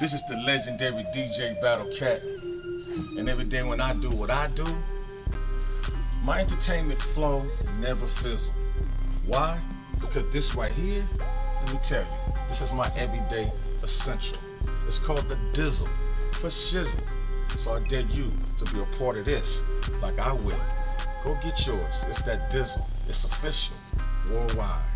This is the legendary DJ Battlecat. And every day when I do what I do, my entertainment flow never fizzle. Why? Because this right here, let me tell you, this is my everyday essential. It's called the Dizzle for shizzle. So I dare you to be a part of this, like I will. Go get yours. It's that Dizzle. It's official, worldwide.